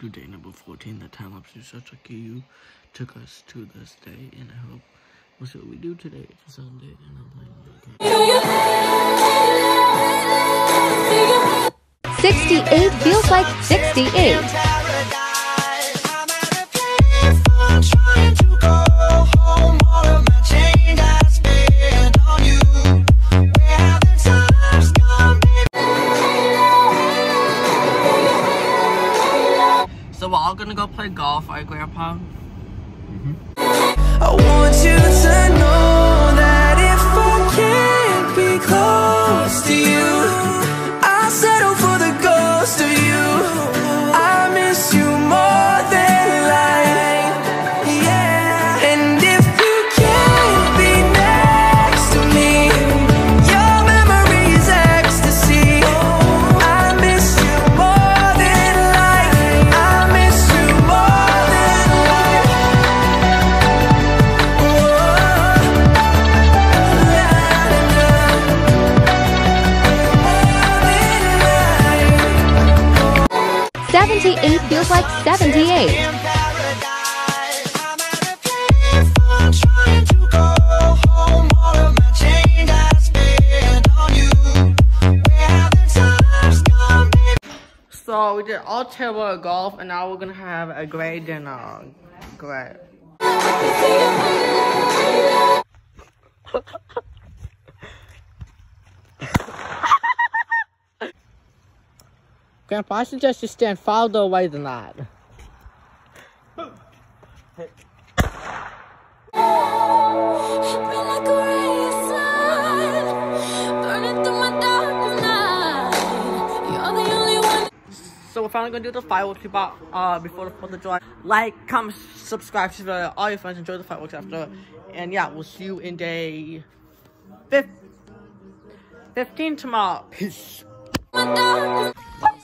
to day number 14. The time lapse research you took us to this day, and I hope see what we do today. It's Sunday, and I'm playing 68 feels like 68. All gonna go play golf, right, Grandpa? Mm -hmm. 78 feels like 78. So we did all terrible at golf and now we're gonna have a great dinner. Great. Grandpa, I suggest you stand farther away than that. So we're finally gonna do the fireworks about uh before the Fourth of July. Like, comment, subscribe to all your friends. Enjoy the fireworks after, and yeah, we'll see you in day 15 tomorrow. Peace.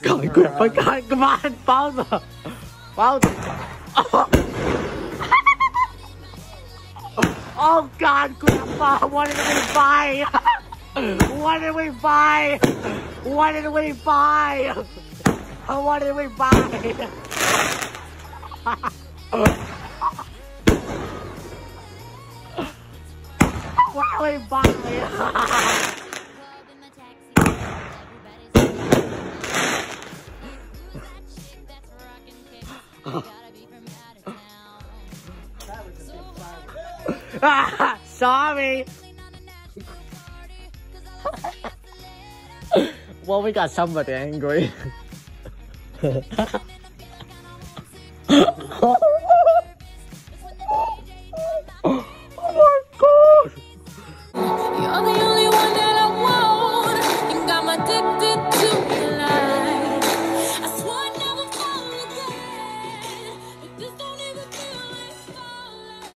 God, Grandpa, God, come on, Father, Father. Oh. oh God, Grandpa, what did we buy? What did we buy? What did we buy? What did we buy? what did we buy? Sorry. well, we got somebody angry.